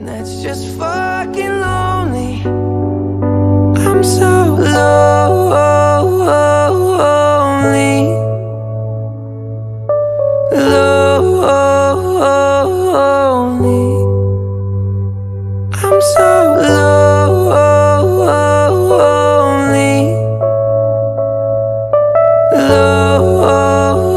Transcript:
That's just fucking lonely. I'm so lonely. Lonely. I'm so lonely. Lonely.